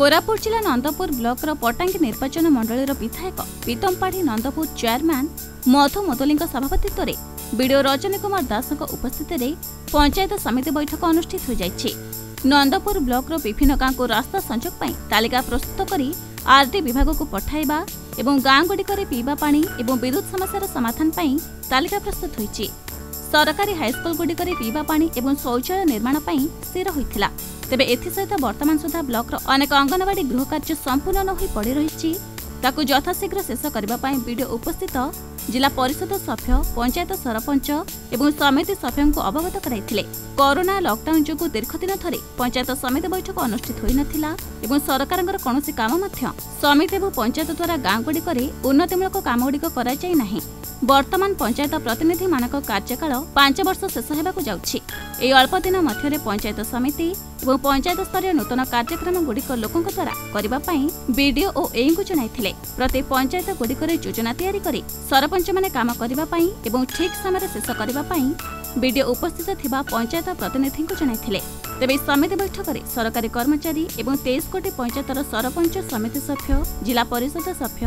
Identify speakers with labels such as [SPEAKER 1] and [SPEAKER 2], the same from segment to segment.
[SPEAKER 1] କୋରାପୁଟ ଜିଲ୍ଲା ନନ୍ଦପୁର ବ୍ଲକର ପଟାଙ୍ଗୀ ନିର୍ବାଚନ ମଣ୍ଡଳୀର ବିଧାୟକ ପିତମ୍ପାଢ଼ୀ ନନ୍ଦପୁର ଚେୟାରମ୍ୟାନ୍ ମଧୁ ମୁଦୁଲିଙ୍କ ସଭାପତିତ୍ୱରେ ବିଡିଓ ରଜନୀ କୁମାର ଦାସଙ୍କ ଉପସ୍ଥିତିରେ ପଞ୍ଚାୟତ ସମିତି ବୈଠକ ଅନୁଷ୍ଠିତ ହୋଇଯାଇଛି। ନନ୍ଦପୁର ବ୍ଲକର ବିଭିନ୍ନ ଗାଁକୁ ରାସ୍ତା ସଂଯୋଗ ପାଇଁ ତାଲିକା ପ୍ରସ୍ତୁତ କରି ଆର୍ଡି ବିଭାଗକୁ ପଠାଇବା ଏବଂ ଗାଁଗୁଡ଼ିକରେ ପିଇବା ପାଣି ଏବଂ ବିଦ୍ୟୁତ୍ ସମସ୍ୟାର ସମାଧାନ ପାଇଁ ତାଲିକା ପ୍ରସ୍ତୁତ ହୋଇଛି। ସରକାରୀ ହାଇସ୍କୁଲଗୁଡ଼ିକରେ ପିଇବା ପାଣି ଏବଂ ଶୌଚାଳୟ ନିର୍ମାଣ ପାଇଁ ସ୍ଥିର ହୋଇଥିଲା। ତେବେ ଏଥିସହିତ ବର୍ତ୍ତମାନ ସୁଦ୍ଧା ବ୍ଲକର ଅନେକ ଅଙ୍ଗନବାଡି ଗୃହ କାର୍ଯ୍ୟ ସମ୍ପୂର୍ଣ୍ଣ ନ ହୋଇ ପଡ଼ି ରହିଛି। ତାକୁ ଯଥାଶୀଘ୍ର ଶେଷ କରିବା ପାଇଁ ବିଡିଓ ଉପସ୍ଥିତ ଜିଲ୍ଲା ପରିଷଦ ସଭ୍ୟ ପଞ୍ଚାୟତ ସରପଞ୍ଚ ଏବଂ ସମିତି ସଭ୍ୟଙ୍କୁ ଅବଗତ କରାଇଥିଲେ। କରୋନା ଲକଡାଉନ ଯୋଗୁଁ ଦୀର୍ଘଦିନ ଧରି ପଞ୍ଚାୟତ ସମିତି ବୈଠକ ଅନୁଷ୍ଠିତ ହୋଇନଥିଲା ଏବଂ ସରକାରଙ୍କର କୌଣସି କାମ ମଧ୍ୟ ସମିତି ଏବଂ ପଞ୍ଚାୟତ ଦ୍ୱାରା ଗାଁଗୁଡ଼ିକରେ ଉନ୍ନତିମୂଳକ କାମଗୁଡ଼ିକ କରାଯାଇ ନାହିଁ। বর্তমান পঞ্চায়েত প্রতিনিধি মানক কার্যকাল পাঁচ বর্ষ শেষ হওয়া যাচ্ছে এই অল্প দিন মধ্যে পঞ্চায়েত সমিতি এবং পঞ্চায়েত স্তরীয় নূতন কার্যক্রম কার্যক্রমগুড়ি লোক দ্বারা করা বিডিও ও এইঙ্কু জনাইলে প্রতি পঞ্চায়েত গুড়িকরে যোজনা তৈরি করে সরপঞ্চ মানে কাম করা এবং ঠিক সময় শেষ করা বিডিও উপস্থিত থাকা পঞ্চায়েত প্রতিনিধি জনাইলে তবে সমিতি বৈঠকরে সরকারি কর্মচারী এবং তেইশ কোটি পঞ্চায়েতর সরপঞ্চ সমিতি সভ্য জেলা পরিষদ সভ্য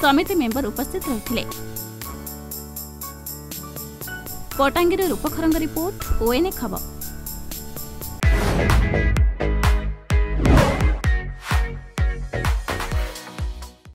[SPEAKER 1] সমিতি মেম্বর উপস্থিত রয়েছে কটাঙ্গীর রূপখরঙ্গ রিপোর্ট ওএনএ খবর